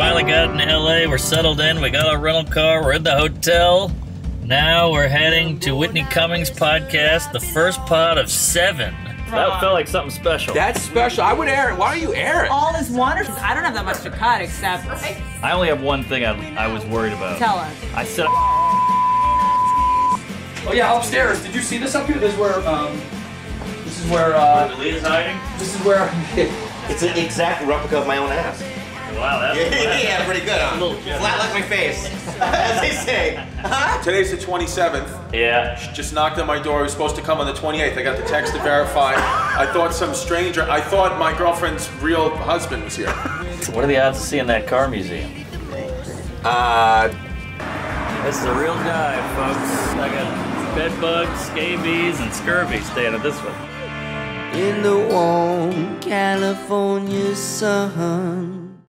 got in LA. We're settled in. We got our rental car. We're in the hotel. Now we're heading to Whitney Cummings podcast, the first pod of seven. That felt like something special. That's special. I would air it. Why don't you air it? All is wonderful. I don't have that much to cut except I only have one thing I, I was worried about. tell us. I said Oh yeah, upstairs. Did you see this up here? This is where um, this is where uh, Leah's hiding. this is where. It's an exact replica of my own ass. Wow, that's yeah, pretty good, huh? little jet. Flat like my face, as they say. Today's the 27th. Yeah. She Just knocked on my door. He was supposed to come on the 28th. I got the text to verify. I thought some stranger. I thought my girlfriend's real husband was here. What are the odds of seeing that car museum? Uh, This is a real dive, folks. I got bed bugs, scabies, and scurvy staying at this one. in the warm California sun.